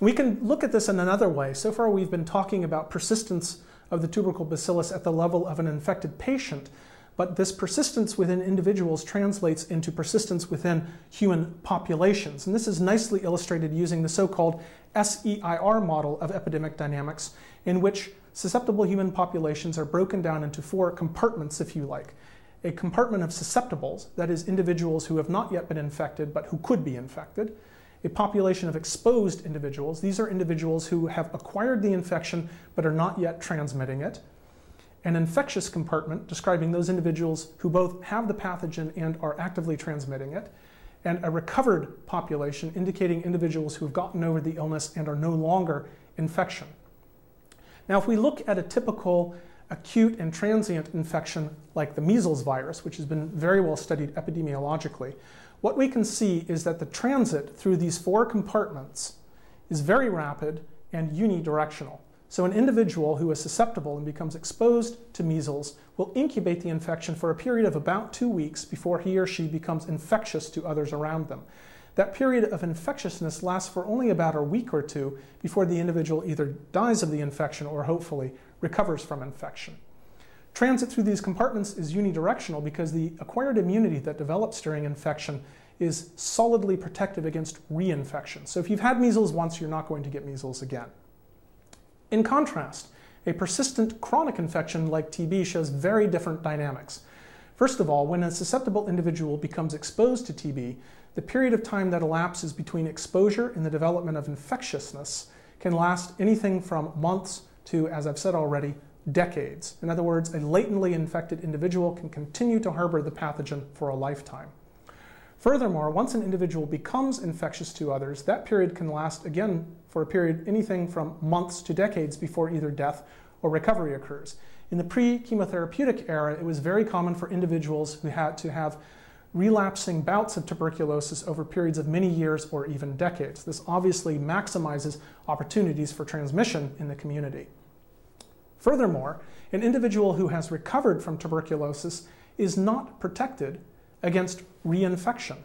We can look at this in another way. So far, we've been talking about persistence of the tubercle bacillus at the level of an infected patient, but this persistence within individuals translates into persistence within human populations. And this is nicely illustrated using the so called SEIR model of epidemic dynamics, in which susceptible human populations are broken down into four compartments, if you like. A compartment of susceptibles, that is, individuals who have not yet been infected but who could be infected. A population of exposed individuals, these are individuals who have acquired the infection but are not yet transmitting it. An infectious compartment, describing those individuals who both have the pathogen and are actively transmitting it and a recovered population, indicating individuals who have gotten over the illness and are no longer infection. Now, if we look at a typical acute and transient infection like the measles virus, which has been very well studied epidemiologically, what we can see is that the transit through these four compartments is very rapid and unidirectional. So an individual who is susceptible and becomes exposed to measles will incubate the infection for a period of about two weeks before he or she becomes infectious to others around them. That period of infectiousness lasts for only about a week or two before the individual either dies of the infection or hopefully recovers from infection. Transit through these compartments is unidirectional because the acquired immunity that develops during infection is solidly protective against reinfection. So if you've had measles once, you're not going to get measles again. In contrast, a persistent chronic infection like TB shows very different dynamics. First of all, when a susceptible individual becomes exposed to TB, the period of time that elapses between exposure and the development of infectiousness can last anything from months to, as I've said already, decades. In other words, a latently infected individual can continue to harbor the pathogen for a lifetime. Furthermore, once an individual becomes infectious to others, that period can last again for a period anything from months to decades before either death or recovery occurs. In the pre chemotherapeutic era, it was very common for individuals who had to have relapsing bouts of tuberculosis over periods of many years or even decades. This obviously maximizes opportunities for transmission in the community. Furthermore, an individual who has recovered from tuberculosis is not protected against reinfection.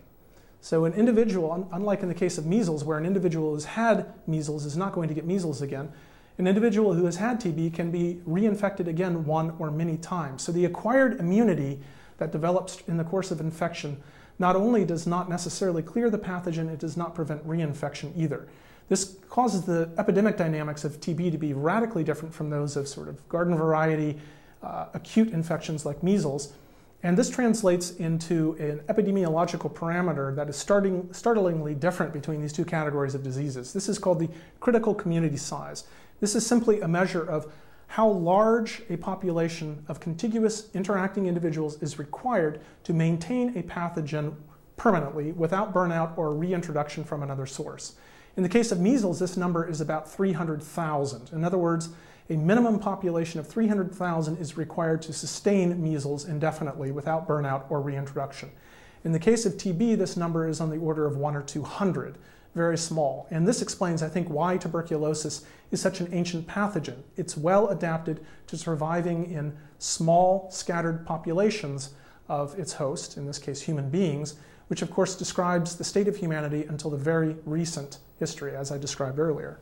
So an individual, unlike in the case of measles, where an individual who has had measles is not going to get measles again, an individual who has had TB can be reinfected again one or many times. So the acquired immunity that develops in the course of infection not only does not necessarily clear the pathogen, it does not prevent reinfection either. This causes the epidemic dynamics of TB to be radically different from those of sort of garden variety uh, acute infections like measles. And this translates into an epidemiological parameter that is starting, startlingly different between these two categories of diseases. This is called the critical community size. This is simply a measure of how large a population of contiguous interacting individuals is required to maintain a pathogen permanently without burnout or reintroduction from another source. In the case of measles, this number is about 300,000. In other words, a minimum population of 300,000 is required to sustain measles indefinitely without burnout or reintroduction. In the case of TB, this number is on the order of 1 or 200, very small. And this explains, I think, why tuberculosis is such an ancient pathogen. It's well adapted to surviving in small, scattered populations of its host, in this case, human beings, which of course describes the state of humanity until the very recent history, as I described earlier.